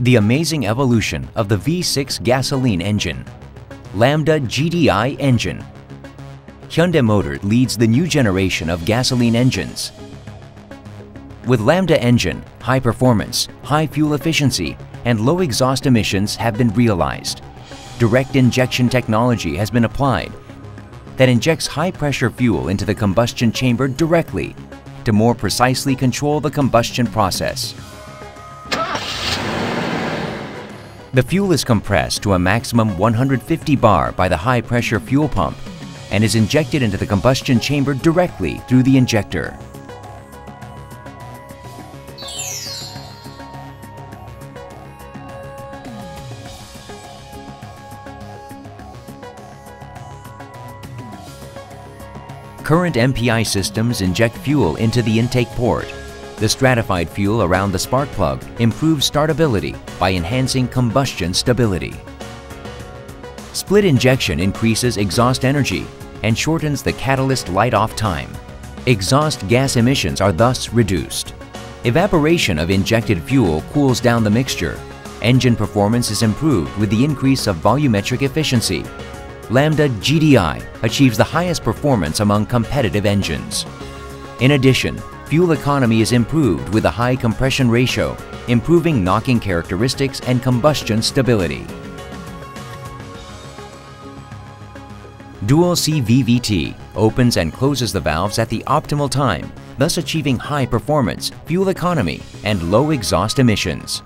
The amazing evolution of the V6 gasoline engine. Lambda GDI engine. Hyundai Motor leads the new generation of gasoline engines. With Lambda engine, high performance, high fuel efficiency, and low exhaust emissions have been realized. Direct injection technology has been applied that injects high-pressure fuel into the combustion chamber directly to more precisely control the combustion process. The fuel is compressed to a maximum 150 bar by the high-pressure fuel pump and is injected into the combustion chamber directly through the injector. Current MPI systems inject fuel into the intake port. The stratified fuel around the spark plug improves startability by enhancing combustion stability. Split injection increases exhaust energy and shortens the catalyst light-off time. Exhaust gas emissions are thus reduced. Evaporation of injected fuel cools down the mixture. Engine performance is improved with the increase of volumetric efficiency Lambda GDI achieves the highest performance among competitive engines. In addition, fuel economy is improved with a high compression ratio, improving knocking characteristics and combustion stability. Dual CVVT opens and closes the valves at the optimal time, thus achieving high performance, fuel economy, and low exhaust emissions.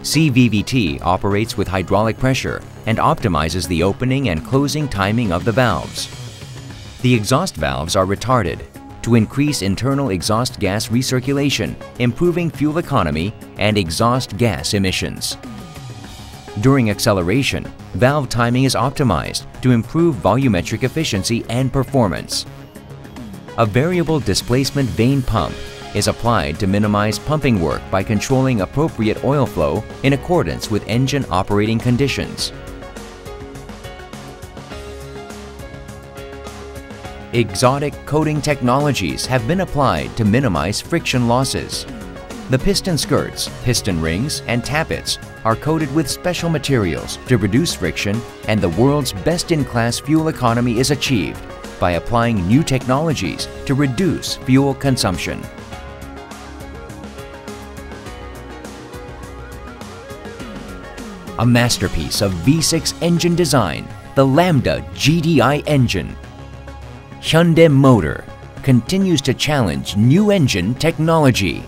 CVVT operates with hydraulic pressure and optimizes the opening and closing timing of the valves. The exhaust valves are retarded to increase internal exhaust gas recirculation, improving fuel economy and exhaust gas emissions. During acceleration, valve timing is optimized to improve volumetric efficiency and performance. A variable displacement vane pump is applied to minimize pumping work by controlling appropriate oil flow in accordance with engine operating conditions. Exotic coating technologies have been applied to minimize friction losses. The piston skirts, piston rings, and tappets are coated with special materials to reduce friction and the world's best-in-class fuel economy is achieved by applying new technologies to reduce fuel consumption. a masterpiece of V6 engine design, the Lambda GDI engine. Hyundai Motor continues to challenge new engine technology.